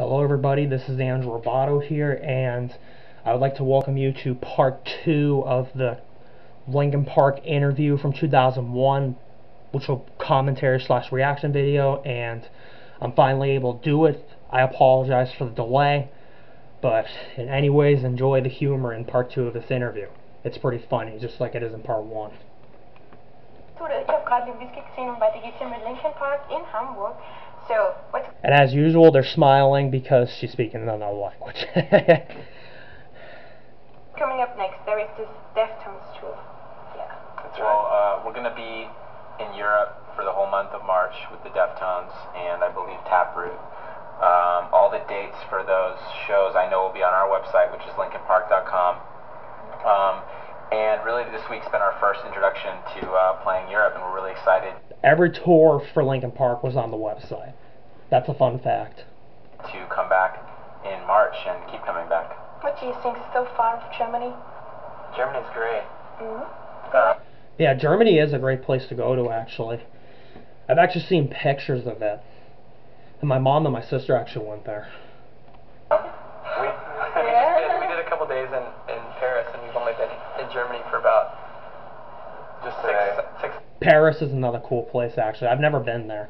Hello everybody, this is Andrew Ribaudo here, and I would like to welcome you to part two of the Linkin Park interview from 2001, which will commentary slash reaction video, and I'm finally able to do it. I apologize for the delay, but in any ways, enjoy the humor in part two of this interview. It's pretty funny, just like it is in part one. Ich habe gerade Whisky gesehen und weiter geht's hier mit Linkin Park in Hamburg. So, what's And as usual, they're smiling because she's speaking another language. coming up next? There is this Deftones tour. Yeah. That's well, uh, we're going to be in Europe for the whole month of March with the Deftones and I believe Taproot. Um, all the dates for those shows I know will be on our website, which is linkinpark.com. And really, this week's been our first introduction to uh, playing Europe, and we're really excited Every tour for Linkin Park was on the website. That's a fun fact. to come back in March and keep coming back. What do you think so far of Germany? Germany's great. hmm Uh, Yeah, Germany is a great place to go to, actually. I've actually seen pictures of it. And my mom and my sister actually went there. We, we, just did, we did a couple days in, in Paris, and we've only been in Germany for about just six, six. Paris is another cool place, actually. I've never been there.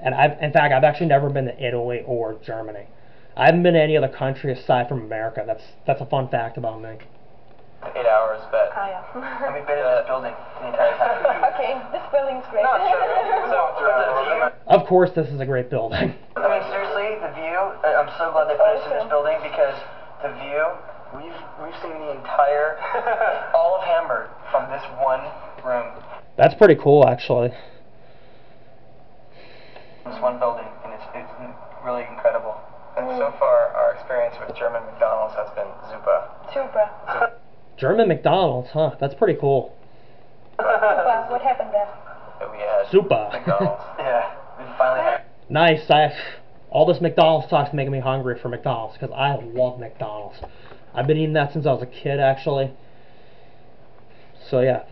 And I've, in fact, I've actually never been to Italy or Germany. I haven't been to any other country aside from America. That's that's a fun fact about me. eight hours, but Ah, yeah. and we've been in this building the entire time. okay, this building's great. Not sure. So, so the view. Of course, this is a great building. I mean, seriously, the view. I- I'm so glad they put us in this building because the view. We've we've seen the entire all of Hamburg from this one room, That's pretty cool, actually. this one building, and it's it's really incredible. And so mm. far, our experience with German McDonald's has been Zupa. Super. German McDonald's, huh? That's pretty cool. Super. What happened there? That we had Super. McDonald's. Yeah, we finally have. Nice. I all this McDonald's talk's making me hungry for McDonald's because I love McDonald's. I've been eating that since I was a kid, actually. So yeah.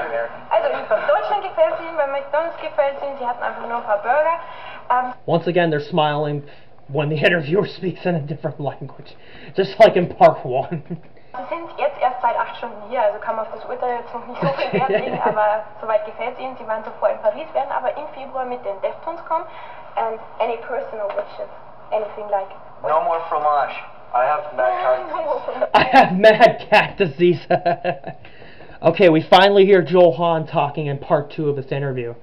American. Also in Deutschland gefällt es ihnen, bei McDonalds gefällt es ihnen, sie hatten einfach nur ein paar Burger. Ähm, Once again, they're smiling when the interviewer speaks in a different language, just like in part one. sie sind jetzt erst seit acht Stunden hier, also kann man auf das Urteil jetzt noch nicht so viel Wert legen, aber soweit gefällt es ihnen. Sie waren zuvor in Paris, werden aber im Februar mit den Deftones kommen. And any personal wishes, anything like... No more fromage. I have mad cards. I have mad cat disease. okay, we finally hear Joe Hahn talking in part two of this interview.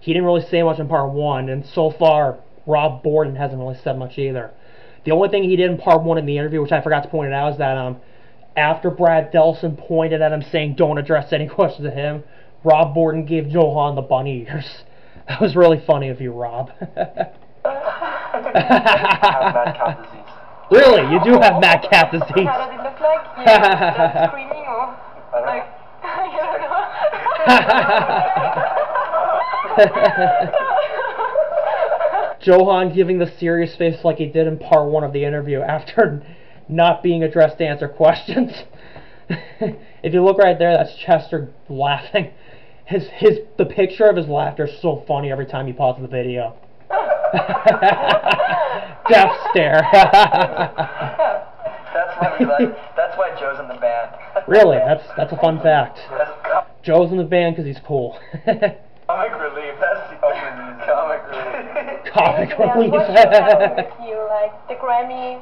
He didn't really say much in part one, and so far, Rob Bourdon hasn't really said much either. The only thing he did in part one in the interview, which I forgot to point out, is that um, after Brad Delson pointed at him saying don't address any questions to him, Rob Bourdon gave Joe Hahn the bunny ears. That was really funny of you, Rob. I have mad cow disease. Really, you do have mad cat disease. How does it look like? Yeah, start screaming or... like I don't Like, I Joe Hahn giving the serious face like he did in part one of the interview after not being addressed to answer questions. if you look right there, that's Chester laughing. His his the picture of his laughter is so funny every time he pauses the video. Death stare. That's why we like. That's why Joe's in the band. really, that's that's a fun fact. Joe's in the band because he's cool. comic relief. That's the only reason. Comic relief. Comic relief. what should you? Like the Grammy.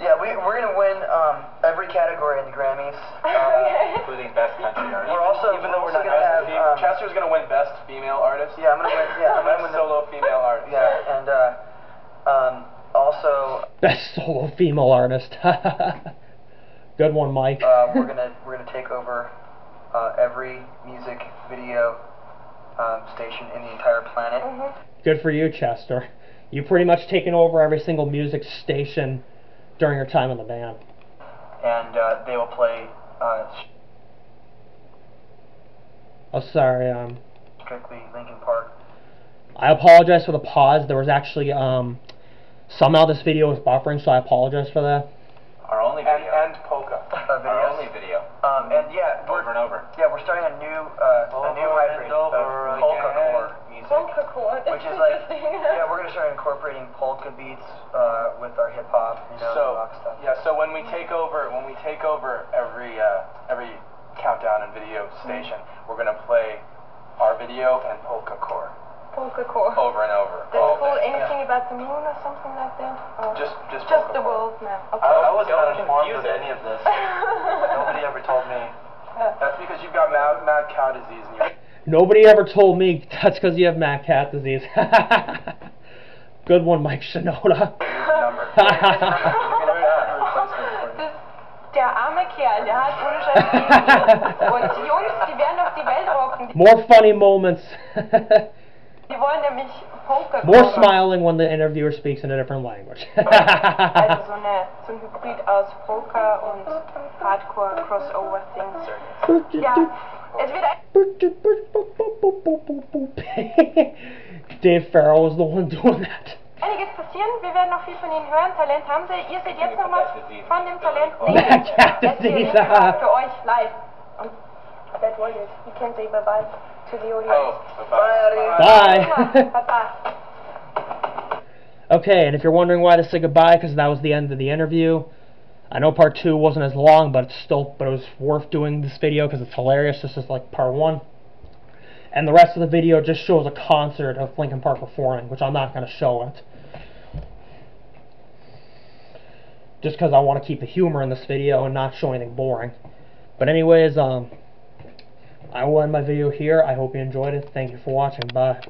Yeah, we, we're gonna win um, every category in the Grammys. Uh, including Best Country Artist. we're also Even though we're we're also not gonna have best, um, Chester's gonna win best female artist. yeah, I'm gonna win. Yeah, I'm gonna win best the, solo female artist. Yeah, and uh, also Best solo female artist. Good one, Mike. uh, we're gonna we're gonna take over uh, every music video um, station in the entire planet. Mhm. Good for you, Chester. You've pretty much taken over every single music station during your time in the band. and uh, they will play uh, Oh, sorry. Um, strictly Linkin Park. I apologize for the pause. There was actually um, somehow this video is buffering, so I apologize for that. Our only And, video. and polka. Uh, Our only video. Um, and yeah, we're Over and over. yeah we're starting a new uh, a new Over and hybrid over of polka again. core music. Polka core. That's which is like, yeah, we're gonna start incorporating polka beats uh, with our hip hop, you know, So rock stuff. yeah, so when we take over, when we take over every uh, every countdown and video station, we're gonna play our video and polka core Polka core. over and over. That's all cool. day. Anything about the moon or something like that? Or Just just just the world now. Okay. I wasn't Don't uninformed confuse of any of this. Nobody ever told me. That's because you've got mad, mad cow disease and you're Nobody ever told me that's because you have mad cat disease. Good one, Mike Shinoda. number. Das, der arme Kerl, der hat ohne Scheiß die- Und die Jungs, die werden doch die Welt rocken. Die, More funny moments. die wollen nämlich Poker More smiling when the interviewer speaks in a different language. Also so, eine, so ein Hybrid aus Poker und Hardcore Crossover Things. Ja, es wird Dave Farrell was the one doing that. einiges passieren. Wir werden noch viel von Ihnen hören. Talent haben Sie. Ihr seht jetzt noch was von dem Talent. Cat Das Disease. nicht er. für euch live. Und that was it. You can say bye-bye to the audience. Oh, bye. Bye. Okay, and if you're wondering why to say goodbye, because that was the end of the interview. I know part two wasn't as long, but it's still, but it was worth doing this video because it's hilarious. This is like part one, and the rest of the video just shows a concert of Linkin Park performing, which I'm not going to show it, just because I want to keep the humor in this video and not show anything boring. But anyways, um, I will end my video here. I hope you enjoyed it. Thank you for watching. Bye.